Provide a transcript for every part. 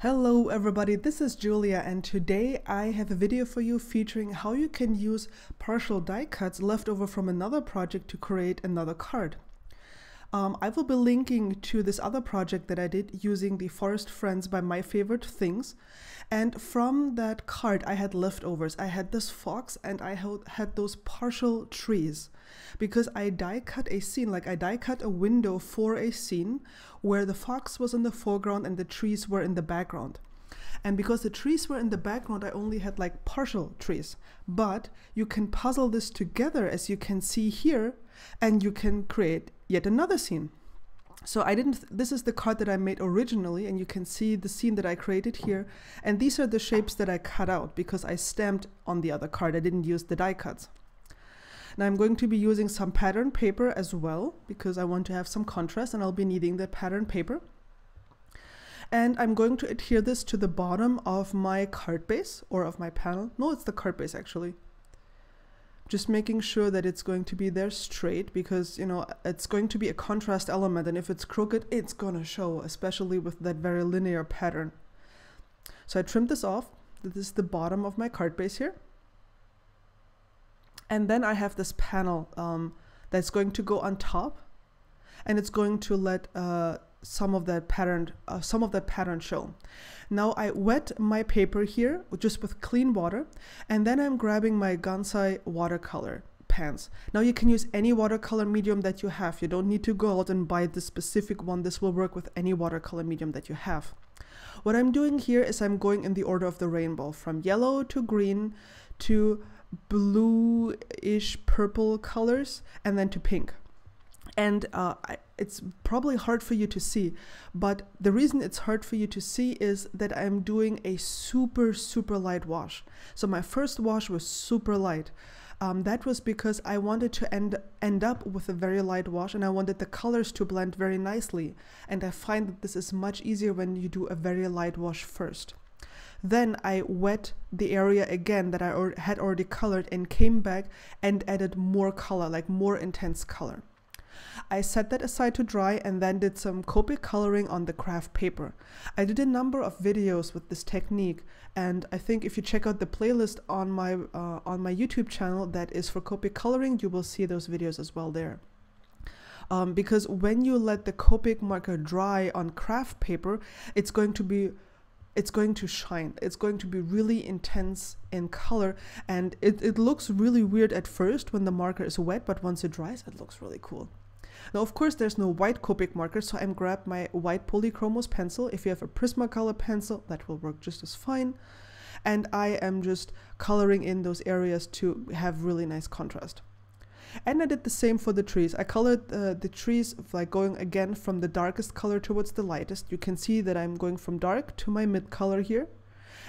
Hello everybody, this is Julia and today I have a video for you featuring how you can use partial die cuts left over from another project to create another card. Um, I will be linking to this other project that I did using the Forest Friends by My Favorite Things. And from that card, I had leftovers. I had this fox and I had those partial trees because I die cut a scene, like I die cut a window for a scene where the fox was in the foreground and the trees were in the background. And because the trees were in the background, I only had like partial trees. But you can puzzle this together as you can see here, and you can create yet another scene. So I didn't, this is the card that I made originally, and you can see the scene that I created here. And these are the shapes that I cut out because I stamped on the other card. I didn't use the die cuts. Now I'm going to be using some pattern paper as well because I want to have some contrast and I'll be needing the pattern paper. And I'm going to adhere this to the bottom of my card base or of my panel. No, it's the card base actually. Just making sure that it's going to be there straight because, you know, it's going to be a contrast element. And if it's crooked, it's to show, especially with that very linear pattern. So I trimmed this off. This is the bottom of my card base here. And then I have this panel um, that's going to go on top and it's going to let uh, some of that pattern uh, some of that pattern show. Now I wet my paper here just with clean water and then I'm grabbing my Gansai watercolor pens. Now you can use any watercolor medium that you have. You don't need to go out and buy the specific one. This will work with any watercolor medium that you have. What I'm doing here is I'm going in the order of the rainbow from yellow to green to bluish purple colors and then to pink and uh, it's probably hard for you to see but the reason it's hard for you to see is that I'm doing a super super light wash. So my first wash was super light. Um, that was because I wanted to end end up with a very light wash and I wanted the colors to blend very nicely and I find that this is much easier when you do a very light wash first. Then I wet the area again that I had already colored and came back and added more color like more intense color I set that aside to dry and then did some Copic coloring on the craft paper. I did a number of videos with this technique and I think if you check out the playlist on my uh, on my YouTube channel that is for Copic coloring, you will see those videos as well there. Um, because when you let the Copic marker dry on craft paper, it's going to be it's going to shine. It's going to be really intense in color and it, it looks really weird at first when the marker is wet, but once it dries, it looks really cool. Now, of course, there's no white Copic marker, so I'm grab my white Polychromos pencil. If you have a Prismacolor pencil, that will work just as fine. And I am just coloring in those areas to have really nice contrast. And I did the same for the trees. I colored uh, the trees like going again from the darkest color towards the lightest. You can see that I'm going from dark to my mid color here.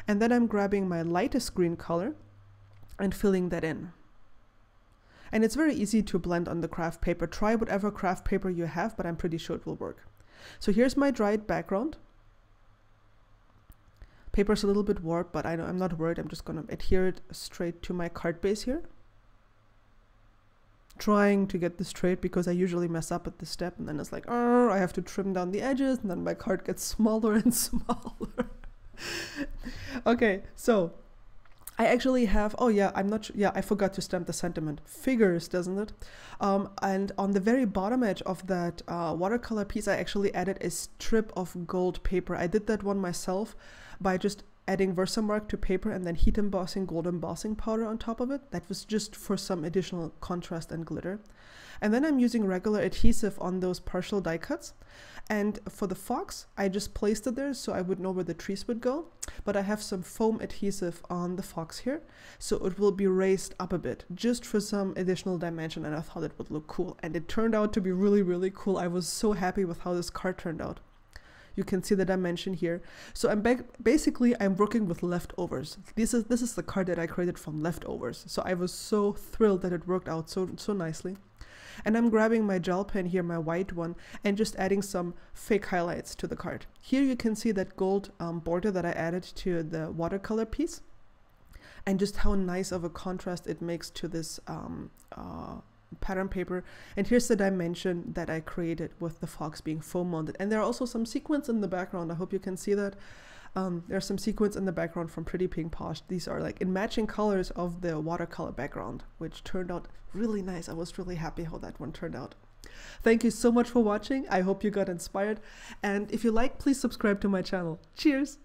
And then I'm grabbing my lightest green color and filling that in. And it's very easy to blend on the craft paper. Try whatever craft paper you have, but I'm pretty sure it will work. So here's my dried background. Paper's a little bit warped, but I know I'm not worried. I'm just gonna adhere it straight to my card base here. Trying to get this straight because I usually mess up at this step and then it's like, oh, I have to trim down the edges and then my card gets smaller and smaller. okay, so I actually have, oh yeah, I'm not, yeah, I forgot to stamp the sentiment. Figures, doesn't it? Um, and on the very bottom edge of that uh, watercolor piece, I actually added a strip of gold paper. I did that one myself by just adding Versamark to paper and then heat embossing gold embossing powder on top of it. That was just for some additional contrast and glitter. And then I'm using regular adhesive on those partial die cuts. And for the fox, I just placed it there so I would know where the trees would go. But I have some foam adhesive on the fox here, so it will be raised up a bit, just for some additional dimension, and I thought it would look cool. And it turned out to be really, really cool. I was so happy with how this card turned out. You can see the dimension here. So I'm basically I'm working with leftovers. This is this is the card that I created from leftovers. So I was so thrilled that it worked out so so nicely. And I'm grabbing my gel pen here, my white one, and just adding some fake highlights to the card. Here you can see that gold um, border that I added to the watercolor piece and just how nice of a contrast it makes to this um, uh, pattern paper. And here's the dimension that I created with the fox being foam mounted. And there are also some sequins in the background. I hope you can see that. Um, there's some sequins in the background from Pretty Pink Posh. These are like in matching colors of the watercolor background, which turned out really nice. I was really happy how that one turned out. Thank you so much for watching. I hope you got inspired. And if you like, please subscribe to my channel. Cheers!